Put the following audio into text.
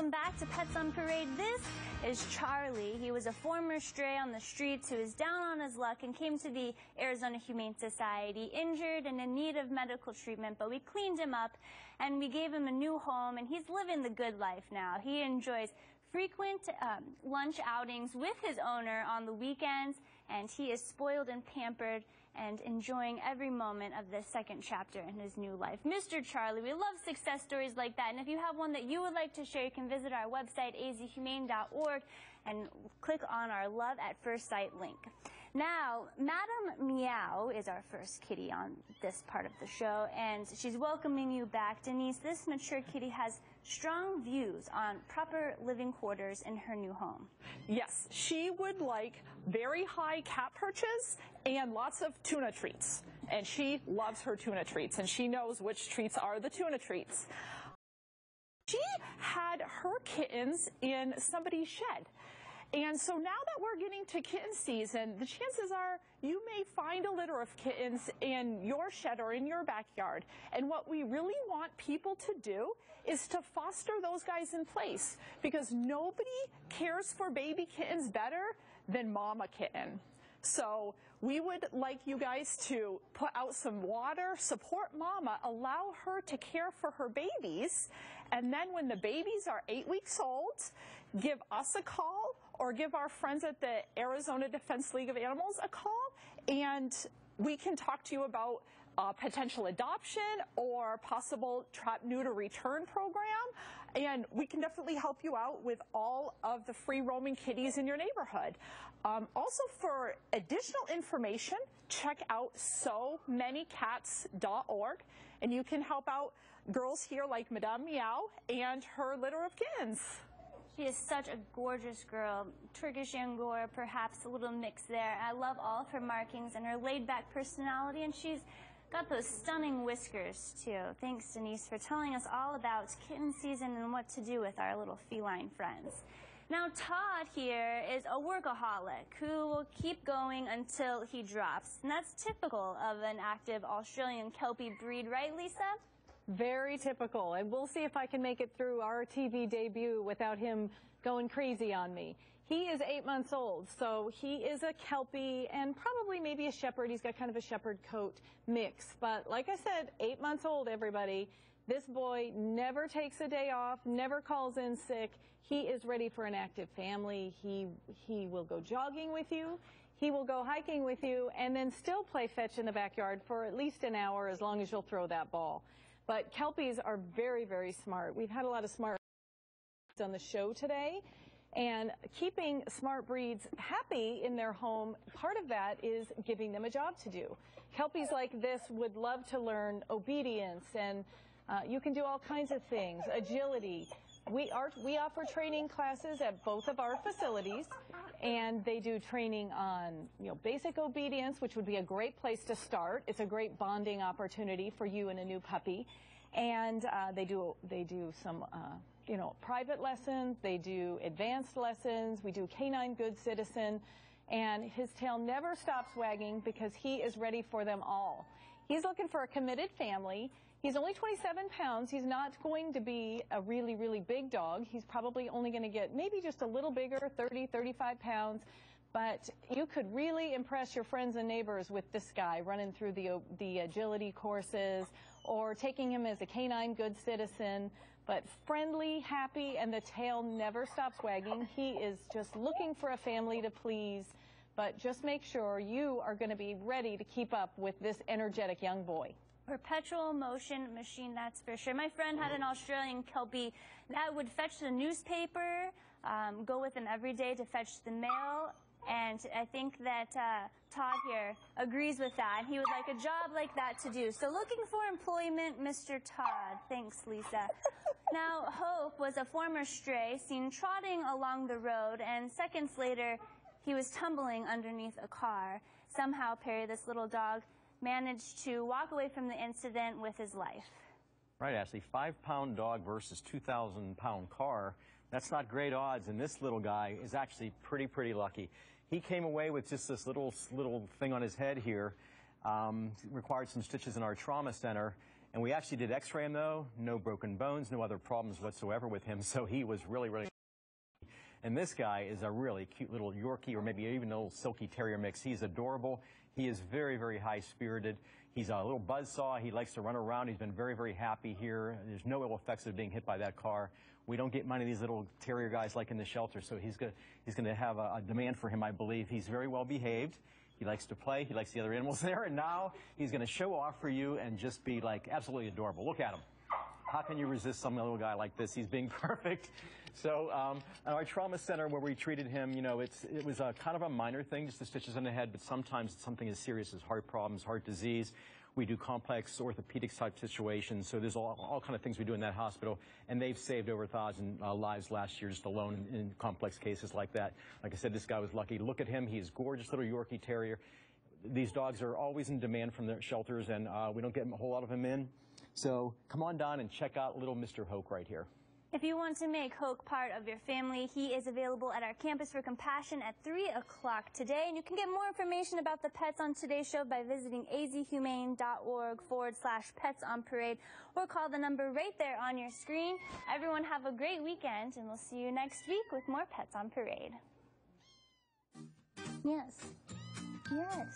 welcome back to Pets on Parade. This is Charlie. He was a former stray on the streets who was down on his luck and came to the Arizona Humane Society injured and in need of medical treatment, but we cleaned him up and we gave him a new home and he's living the good life now. He enjoys frequent um, lunch outings with his owner on the weekends and he is spoiled and pampered and enjoying every moment of this second chapter in his new life. Mr. Charlie, we love success stories like that. And if you have one that you would like to share, you can visit our website, azhumane.org, and click on our Love at First Sight link. Now, Madam Meow is our first kitty on this part of the show, and she's welcoming you back. Denise, this mature kitty has strong views on proper living quarters in her new home. Yes, she would like very high cat perches and lots of tuna treats. And she loves her tuna treats, and she knows which treats are the tuna treats. She had her kittens in somebody's shed. And so now that we're getting to kitten season, the chances are you may find a litter of kittens in your shed or in your backyard. And what we really want people to do is to foster those guys in place because nobody cares for baby kittens better than mama kitten. So we would like you guys to put out some water, support mama, allow her to care for her babies, and then when the babies are eight weeks old, give us a call or give our friends at the Arizona Defense League of Animals a call, and we can talk to you about uh, potential adoption or possible trap neuter return program. And we can definitely help you out with all of the free roaming kitties in your neighborhood. Um, also for additional information, check out so many cats.org and you can help out girls here like Madame Meow and her litter of kittens. She is such a gorgeous girl. Turkish Angora, perhaps a little mix there. I love all of her markings and her laid-back personality, and she's got those stunning whiskers, too. Thanks, Denise, for telling us all about kitten season and what to do with our little feline friends. Now, Todd here is a workaholic who will keep going until he drops. And that's typical of an active Australian Kelpie breed, right, Lisa? Very typical. And we'll see if I can make it through our TV debut without him going crazy on me. He is eight months old, so he is a Kelpie and probably maybe a Shepherd. He's got kind of a Shepherd coat mix. But like I said, eight months old, everybody. This boy never takes a day off, never calls in sick. He is ready for an active family. He, he will go jogging with you. He will go hiking with you and then still play fetch in the backyard for at least an hour as long as you'll throw that ball. But Kelpies are very, very smart. We've had a lot of smart on the show today. And keeping smart breeds happy in their home, part of that is giving them a job to do. Kelpies like this would love to learn obedience and uh, you can do all kinds of things, agility. We, are, we offer training classes at both of our facilities, and they do training on you know, basic obedience, which would be a great place to start. It's a great bonding opportunity for you and a new puppy. And uh, they, do, they do some uh, you know, private lessons, they do advanced lessons, we do canine good citizen, and his tail never stops wagging because he is ready for them all. He's looking for a committed family. He's only 27 pounds. He's not going to be a really, really big dog. He's probably only going to get maybe just a little bigger, 30, 35 pounds. But you could really impress your friends and neighbors with this guy running through the, the agility courses or taking him as a canine good citizen. But friendly, happy, and the tail never stops wagging. He is just looking for a family to please. But just make sure you are going to be ready to keep up with this energetic young boy perpetual motion machine, that's for sure. My friend had an Australian Kelpie that would fetch the newspaper, um, go with him every day to fetch the mail, and I think that uh, Todd here agrees with that. He would like a job like that to do. So looking for employment, Mr. Todd. Thanks, Lisa. now, Hope was a former stray seen trotting along the road, and seconds later, he was tumbling underneath a car. Somehow, Perry, this little dog, managed to walk away from the incident with his life. Right, Ashley. Five pound dog versus 2,000 pound car. That's not great odds, and this little guy is actually pretty, pretty lucky. He came away with just this little, little thing on his head here. Um, required some stitches in our trauma center, And we actually did x-ray him though, no broken bones, no other problems whatsoever with him, so he was really, really and this guy is a really cute little Yorkie or maybe even a little Silky Terrier mix. He's adorable. He is very, very high-spirited. He's a little buzzsaw. He likes to run around. He's been very, very happy here. There's no ill effects of being hit by that car. We don't get many of these little terrier guys like in the shelter, so he's going he's to have a, a demand for him, I believe. He's very well behaved. He likes to play. He likes the other animals there. And now he's going to show off for you and just be like absolutely adorable. Look at him. How can you resist some little guy like this? He's being perfect. So um, our trauma center where we treated him, you know, it's, it was a kind of a minor thing, just the stitches in the head, but sometimes something as serious as heart problems, heart disease. We do complex orthopedics type situations. So there's all, all kind of things we do in that hospital. And they've saved over a thousand uh, lives last year just alone in, in complex cases like that. Like I said, this guy was lucky. Look at him. He's gorgeous little Yorkie Terrier. These dogs are always in demand from the shelters, and uh, we don't get a whole lot of them in. So come on down and check out little Mr. Hoke right here. If you want to make Hoke part of your family, he is available at our Campus for Compassion at 3 o'clock today. And you can get more information about the pets on today's show by visiting azhumane.org forward slash pets on parade or call the number right there on your screen. Everyone have a great weekend and we'll see you next week with more Pets on Parade. Yes. Yes.